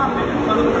on